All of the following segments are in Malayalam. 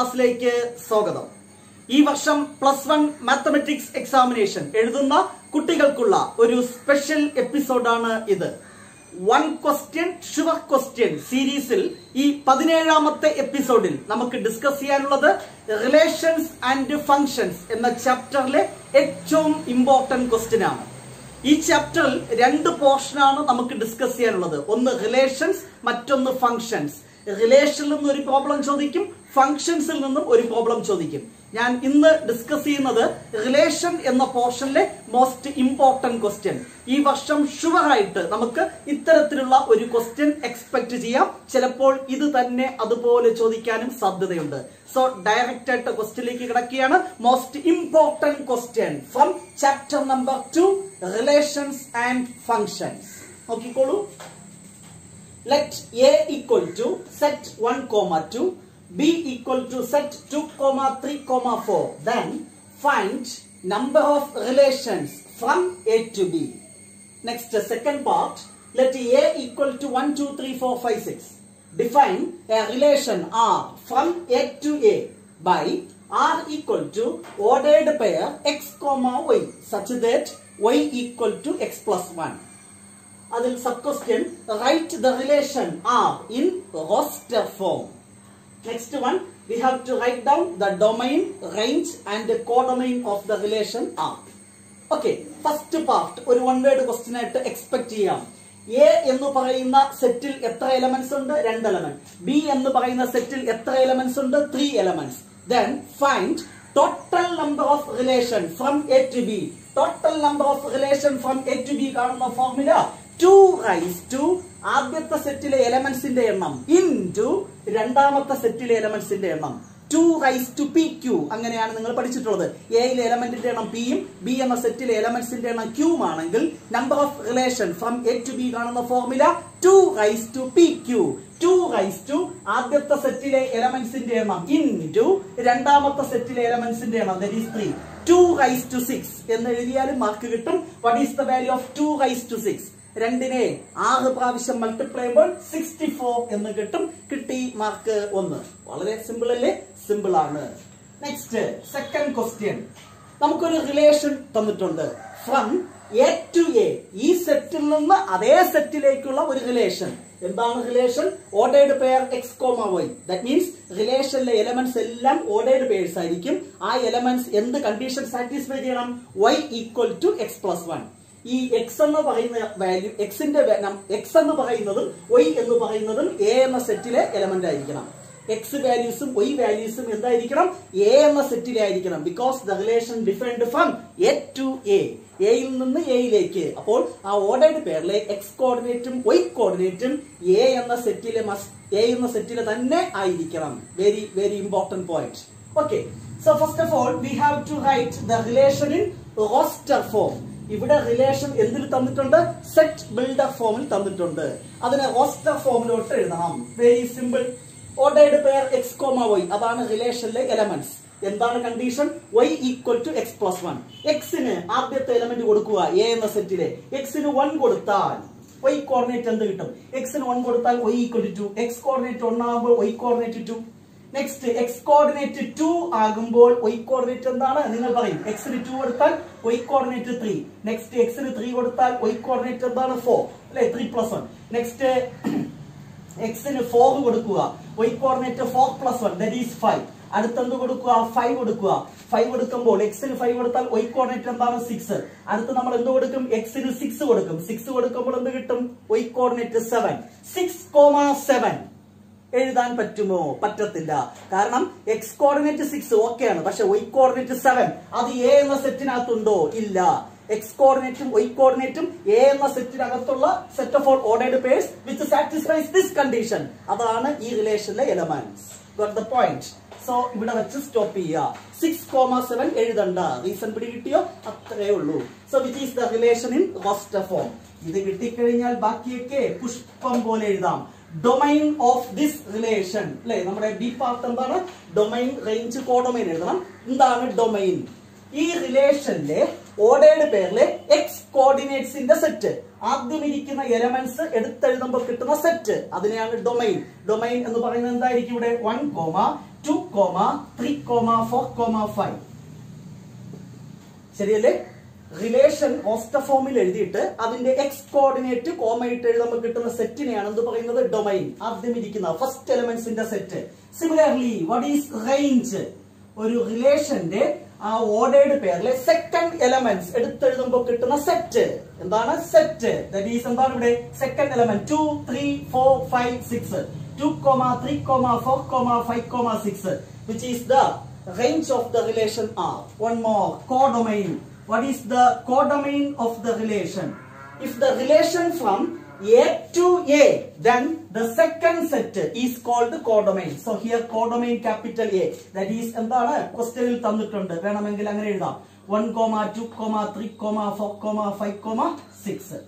ക്ലാസ്സിലേക്ക് സ്വാഗതം. ഈ വർഷം പ്ലസ് വൺ മാത്തമെറ്റിക്സ് എക്സാമിനേഷൻ എഴുതുന്ന കുട്ടികൾക്കുള്ള ഒരു സ്പെഷ്യൽ എപ്പിസോഡാണ് ഇത്. വൺ ക്വസ്റ്റ്യൻ ഷുവർ ക്വസ്റ്റ്യൻ സീരീസിൽ ഈ പതിനേഴാമത്തെ എപ്പിസോഡിൽ നമുക്ക് ഡിസ്കസ് ചെയ്യാനുള്ളത് റിലേഷൻസ് ആൻഡ് ഫങ്ഷൻസ് എന്ന ചാപ്റ്ററിലെ ഏറ്റവും ഇമ്പോർട്ടന്റ് ക്വസ്റ്റ്യൻ ആണ് ഈ ചാപ്റ്ററിൽ രണ്ട് പോർഷനാണ് നമുക്ക് ഡിസ്കസ് ചെയ്യാനുള്ളത്. ഒന്ന് റിലേഷൻസ് മറ്റൊന്ന് ഫങ്ഷൻസ്. റിലേഷനിൽ നിന്ന് ഒരു പ്രോബ്ലം ചോദിക്കും ഫങ്ഷൻസിൽ നിന്നും ഒരു പ്രോബ്ലം ചോദിക്കും. ഞാൻ ഇന്ന് ഡിസ്കസ് ചെയ്യുന്നത് റിലേഷൻ എന്ന പോർഷനിലെ മോസ്റ്റ് ഇമ്പോർട്ടന്റ് ക്വസ്റ്റ്യൻ ഈ വർഷം ഷുവർ ആയിട്ട് നമുക്ക് ഇത്തരത്തിലുള്ള ഒരു ക്വസ്റ്റ്യൻ എക്സ്പെക്ട് ചെയ്യാം. ചിലപ്പോൾ ഇത് തന്നെ അതുപോലെ ചോദിക്കാനും സാധ്യതയുണ്ട്. സോ ഡയറക്റ്റ് ആയിട്ട് ക്വസ്റ്റ്യനിലേക്ക് കിടക്കുകയാണ്. Most important question from chapter number two relations and functions നോക്കിക്കോളൂ. Let a equal to set 1 comma 2 b equal to set 2 comma 3 comma 4 then find number of relations from a to b next uh, second part let a equal to 1 2 3 4 5 6 define a relation r from a to a by r equal to ordered pair x comma y such that y equal to x plus 1 അതിൽ sub question right the relation R in roster form Next one we have to write the the domain and and codomain of the relation R. Okay first part ഒരു വൺ വേർഡ് ക്വസ്റ്റ്യൻ ആയിട്ട് എക്സ്പെക്ട് ചെയ്യാം. എ എന്ന് പറയുന്ന സെറ്റിൽ എത്ര എലമെന്റ്സ് ഉണ്ട്? രണ്ട് എലമെന്റ് ബി എന്ന് പറയുന്ന സെറ്റിൽ എത്ര എലമെന്റ്സ് ഉണ്ട്? Three elements then find total number of relation from A to B total number of relation from A to B കാണുന്ന ഫോർമുല ടു റൈസ് ടു ആദ്യത്തെ സെറ്റിലെ എലമെന്റ്സിന്റെ എണ്ണം. ഇൻ ടു രണ്ടാമത്തെ സെറ്റിലെ എലമെന്റ്സിന്റെ എണ്ണം. Two raise to p q അങ്ങനെയാണ് നിങ്ങൾ പഠിച്ചിട്ടുള്ളത്. എയിലെ എലമെന്റിന്റെ എണ്ണം പിയും ബി എന്ന സെറ്റിലെ എലമെന്റ്സിന്റെ എണ്ണം ക്യൂം ആണെങ്കിൽ number of relation from A to B കാണുന്ന formula two raise to p q two raise to ആദ്യത്തെ സെറ്റിലെ എലമെന്റ്സിന്റെ എണ്ണം. ഇൻ ടു രണ്ടാമത്തെ സെറ്റിലെ എലമെന്റ്സിന്റെ എണ്ണം. That is three two raise to six എന്ന് എഴുതിയാലും മാർക്ക് കിട്ടും. What is the value of two raise to six രണ്ടിനെ ആറ് പ്രാവശ്യം മൾട്ടിപ്ലൈ ചെയ്യുമ്പോൾ സിക്സ്റ്റി ഫോർ എന്ന് കിട്ടും. കിട്ടി മാർക്ക് ഒന്ന്. വളരെ സിമ്പിൾ അല്ലേ? സിമ്പിൾ ആണ്. നെക്സ്റ്റ് സെക്കൻഡ് ക്വസ്റ്റ്യൻ നമുക്കൊരു റിലേഷൻ തന്നിട്ടുണ്ട്. ഫ്രം എ ടു എ ഈ സെറ്റിൽ നിന്ന് അതേ സെറ്റിലേക്കുള്ള ഒരു റിലേഷൻ എന്താണ് relation ordered pair x comma y that means റിലേഷനിലെ elements എല്ലാം ഓർഡേഡ് പെയർസ് ആയിരിക്കും. ആ എലമെന്റ്സ് എന്ത് കണ്ടീഷൻ സാറ്റിസ്ഫൈ ചെയ്യണം? Y equal to x plus one ഈ എക്സ് എന്ന് പറയുന്ന വാല്യൂ എക്സിന്റെ എക്സ് എന്ന് പറയുന്നതും വൈ എന്ന് പറയുന്നതും എ എന്ന സെറ്റിലെ എലമെന്റ് ആയിരിക്കണം. എക്സ് വാല്യൂസും വൈ വാല്യൂസും എന്തായിരിക്കണം? എ എന്ന സെറ്റിലായിരിക്കണം because the relation defined from A to A എയിൽ നിന്ന് എയിലേക്ക് അപ്പോൾ ആ ഓർഡേഡ് പേരിലെ എക്സ് കോർഡിനേറ്റും വൈ കോർഡിനേറ്റും എ എന്ന സെറ്റിലെ എ എന്ന സെറ്റിലെ തന്നെ ആയിരിക്കണം. Very very important point okay so first of all we have to write the relation in roster form ഇവിടെ റിലേഷൻ എന്തിൽ തന്നിട്ടുണ്ട്? സെറ്റ് ബിൽഡർ ഫോമിൽ തന്നിട്ടുണ്ട്. അതിനെ റോസ്റ്റർ ഫോമിലോട്ട് എഴുതണം. Very simple ordered pair x comma y അതാണ് റിലേഷനിലെ എലമെന്റ്സ് എന്താണ് condition y equal to x plus one എക്സിന് ആദ്യത്തെ എലമെന്റ് കൊടുക്കുക. എ എന്ന സെറ്റിലെ എക്സിന് വൺ കൊടുത്താൽ വൈ കോർഡിനേറ്റ് എന്ത് കിട്ടും? എക്സിന് വൺ കൊടുത്താൽ y equal to x coordinate ആകുമ്പോൾ y coordinate two next x coordinate two ആകുമ്പോൾ വൈ കോർഡിനേറ്റ് എന്താണ്? നിങ്ങൾ പറയും. എക്സിന് ടു കൊടുത്താൽ വൈ കോർഡിനേറ്റ് ത്രീ നെക്സ്റ്റ് എക്സിന് ത്രീ കൊടുത്താൽ വൈ കോർഡിനേറ്റ് എന്താണ്? ഫോർ അല്ലെ? ത്രീ പ്ലസ് വൺ നെക്സ്റ്റ് എക്സിന് ഫോർ കൊടുക്കുക. Y coordinate four plus one is five അടുത്തെന്ത് കൊടുക്കുക? ഫൈവ് കൊടുക്കുക. ഫൈവ് കൊടുക്കുമ്പോൾ എക്സിന് ഫൈവ് കൊടുത്താൽ വൈ കോർഡിനേറ്റ് എന്താണ്? സിക്സ് അടുത്ത് നമ്മൾ എന്ത് കൊടുക്കും? എക്സിന് സിക്സ് കൊടുക്കും. സിക്സ് കൊടുക്കുമ്പോൾ എന്ത് കിട്ടും? Y coordinate seven six comma seven എഴുതാൻ പറ്റുമോ? പറ്റത്തില്ല. കാരണം എക്സ് കോർഡിനേറ്റ് സിക്സ് ഓക്കെയാണ് പക്ഷെ വൈ കോർഡിനേറ്റ് സെവൻ അത് എ എന്ന സെറ്റിനകത്തുണ്ടോ ഇല്ല. എക്സ് കോർഡിനേറ്റും വൈ കോർഡിനേറ്റും എ എന്ന സെറ്റിനകത്തുള്ള set of all ordered pairs which satisfies this condition അതാണ് ഈ റിലേഷനിലെ എലമെന്റ്സ് പോയിന്റ് സോ ഇവിടെ വെച്ച് സ്റ്റോപ്പ് ചെയ്യുക സിക്സ് കോമ സെവൻ എഴുതണ്ട. റീസൺ പിടി കിട്ടിയോ? അത്രേ ഉള്ളൂ. So which is the relation in roster form ഇത് കിട്ടിക്കഴിഞ്ഞാൽ ബാക്കിയൊക്കെ പുഷ്പം പോലെ എഴുതാം. ഡൊമൈൻ ഓഫ് ദിസ് റിലേഷൻ അല്ലെ നമ്മുടെ ബി പാർട്ട് എന്താണ്? ഡൊമൈൻ റേഞ്ച് കോഡൊമൈൻ എഴുതണം. എന്താണ് ഡൊമൈൻ ഈ റിലേഷനിലെ ഓഡേഡ് പേരിലെ എക്സ് കോർഡിനേറ്റ്സിന്റെ സെറ്റ് ആദ്യം ഇരിക്കുന്ന എലമെന്റ്സ് എടുത്തെഴുതുമ്പോൾ കിട്ടുന്ന സെറ്റ് അതിനെയാണ് ഡൊമൈൻ ഡൊമൈൻ എന്ന് പറയുന്നത് എന്തായിരിക്കും ഇവിടെ? One comma two comma three comma four comma five ശരിയല്ലേ? റിലേഷൻ ഓസ്റ്റ ഫോമിൽ എഴുതിയിട്ട് അതിന്റെ എക്സ് കോർഡിനേറ്റ് കോമ ഇട്ട് എഴുതുമ്പോൾ കിട്ടുന്ന സെറ്റിനെയാണ് എന്ത് പറയുന്നത്? ഡൊമൈൻ ആദ്യം ഇരിക്കുന്ന first എലമെന്റ്സിന്റെ set similarly what is range ഒരു റിലേഷന്റെ ആ ഓർഡേഡ് പേരിലെ സെക്കൻഡ് എലമെന്റ്സ് എടുത്തെഴുതുമ്പോൾ കിട്ടുന്ന സെറ്റ് എന്താണ് സെറ്റ് ദാറ്റ് ഈസ് എന്താണ് ഇവിടെ? Second element two three four five six two comma three comma four comma five comma six which is the range of the relation R. One more, codomain. What is the codomain of the relation if the relation from A to A, then the second set is called codomain. So here codomain capital A. That is എന്താണ്? ക്വസ്റ്റ്യനിൽ തന്നിട്ടുണ്ട്. വേണമെങ്കിൽ അങ്ങനെ എഴുതാം. One comma two comma three comma four comma five comma six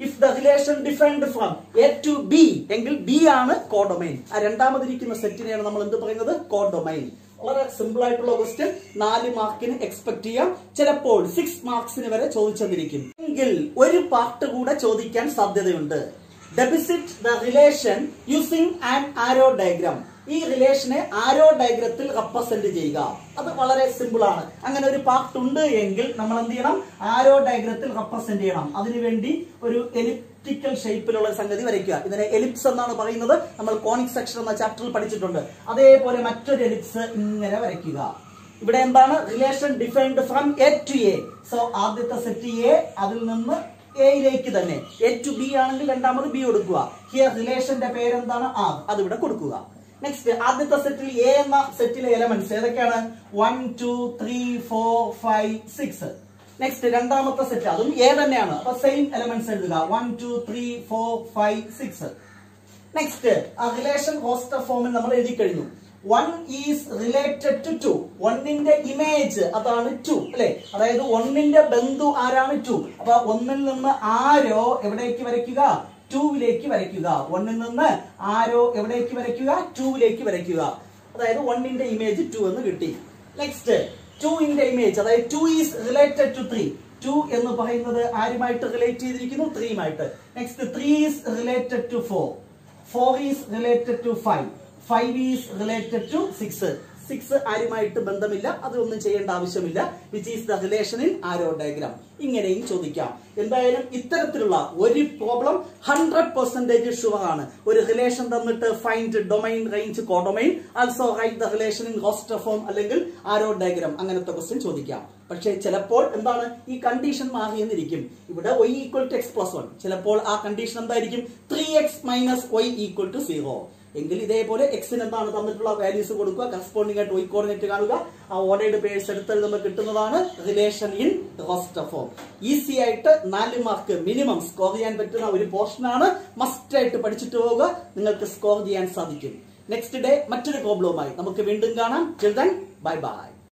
if the relation different from A to B എങ്കിൽ ബി ആണ് കോഡൊമൈൻ ആ രണ്ടാമതിരിക്കുന്ന സെറ്റിനെയാണ് നമ്മൾ എന്ത് പറയുന്നത്? കോഡൊമൈൻ വളരെ സിമ്പിൾ ആയിട്ടുള്ള ക്വസ്റ്റ്യൻ നാല് മാർക്കിന് എക്സ്പെക്ട് ചെയ്യാം. ചിലപ്പോൾ സിക്സ് മാർക്സിന് വരെ ചോദിച്ചെന്നിരിക്കും. എങ്കിൽ ഒരു പാർട്ട് കൂടെ ചോദിക്കാൻ സാധ്യതയുണ്ട്. Depict the relation using and arrow diagram ഈ റിലേഷനെ ആരോ ഡയഗ്രത്തിൽ റെപ്രസെന്റ് ചെയ്യുക. അത് വളരെ സിമ്പിൾ ആണ്. അങ്ങനെ ഒരു പാർട്ട് ഉണ്ട് എങ്കിൽ നമ്മൾ എന്ത് ചെയ്യണം? ആരോ ഡയഗ്രത്തിൽ റെപ്രസെന്റ് ചെയ്യണം. അതിനുവേണ്ടി ഒരു എലിപ്റ്റിക്കൽ ഷേപ്പിലുള്ള സംഗതി വരയ്ക്കുക. ഇതിനെ എലിപ്സ് എന്നാണ് പറയുന്നത്. നമ്മൾ കോണിക് സെക്ഷൻ എന്ന ചാപ്റ്ററിൽ പഠിച്ചിട്ടുണ്ട്. അതേപോലെ മറ്റൊരു എലിപ്സ് ഇങ്ങനെ വരയ്ക്കുക. ഇവിടെ എന്താണ്? Relation defined from A to A so ആദ്യത്തെ സെറ്റ് എ അതിൽ നിന്ന് എയിലേക്ക് തന്നെ. എ ടു ബി ആണെങ്കിൽ രണ്ടാമത് ബി കൊടുക്കുക. ഹിയർ റിലേഷന്റെ പേരെന്താണ്? ആർ അത് ഇവിടെ കൊടുക്കുക. നെക്സ്റ്റ് ആദ്യത്തെ സെറ്റിൽ എ എന്ന സെറ്റിലെ എലമെന്റ്സ് ഏതൊക്കെയാണ്? One two three four five six next രണ്ടാമത്തെ സെറ്റ് അതും എ തന്നെയാണ്. അപ്പൊ സെയിം എലമെന്റ്സ് എഴുതുക. One two three four five six next ആ റിലേഷൻ ഹോസ്റ്റർ ഫോമിൽ നമ്മൾ എഴുതി കഴിഞ്ഞു. One is related to two ഒന്നിന്റെ ഇമേജ് അതാണ് ടു അല്ലെ? അതായത് ഒന്നിന്റെ ബന്ധു ആരാണ് ടു അപ്പൊ ഒന്നിൽ നിന്ന് ആരോ എവിടേക്ക് വരയ്ക്കുക? ടൂവിലേക്ക് വരയ്ക്കുക. ഒന്നിൽ നിന്ന് ആരോ എവിടേക്ക് വരയ്ക്കുക? ടൂവിലേക്ക് വരയ്ക്കുക. അതായത് ഒന്നിന്റെ ഇമേജ് ടു എന്ന് കിട്ടി. നെക്സ്റ്റ് ടുവിന്റെ ഇമേജ് അതായത് two is related to three two എന്ന് പറയുന്നത് ആരുമായിട്ട് റിലേറ്റ് ചെയ്തിരിക്കുന്നു? ത്രീയുമായിട്ട് next three is related to four four is related to five five is related to six six ആരുമായിട്ട് ബന്ധമില്ല. അതൊന്നും ചെയ്യേണ്ട ആവശ്യമില്ല. Which is the relation in arrow diagram ഇങ്ങനെയും ചോദിക്കാം. എന്തായാലും ഇത്തരത്തിലുള്ള ഒരു പ്രോബ്ലം ഹൺഡ്രഡ് പെർസെന്റേജ് ഷുവർ ആണ്. ഒരു റിലേഷൻ തന്നിട്ട് find domain range codomain also write the relation in roster form അല്ലെങ്കിൽ ആരോ ഡയഗ്രാം അങ്ങനത്തെ ക്വസ്റ്റ്യൻ ചോദിക്കാം. പക്ഷേ ചിലപ്പോൾ എന്താണ്? ഈ കണ്ടീഷൻ മാറിയെന്നിരിക്കും. ഇവിടെ y equal to x plus one ചിലപ്പോൾ ആ കണ്ടീഷൻ എന്തായിരിക്കും? Three x minus y equal to zero എങ്കിൽ ഇതേപോലെ എക്സിന് എന്താണ് തന്നിട്ടുള്ള വാല്യൂസ് കൊടുക്കുക കറസ്പോണ്ടിങ് ആയിട്ട് y കോർഡിനേറ്റ് കാണുക. ആ ഓർഡേഡ് പേഴ്സ് എടുത്തെഴുതുമ്പോൾ കിട്ടുന്നതാണ് relation in roster form easy ആയിട്ട് നാല് മാർക്ക് മിനിമം സ്കോർ ചെയ്യാൻ പറ്റുന്ന ഒരു പോർഷനാണ് മസ്റ്റ് ആയിട്ട് പഠിച്ചിട്ട് പോവുക. നിങ്ങൾക്ക് സ്കോർ ചെയ്യാൻ സാധിക്കും. നെക്സ്റ്റ് ഡേ മറ്റൊരു പ്രോബ്ലവുമായി നമുക്ക് വീണ്ടും കാണാം. Children bye bye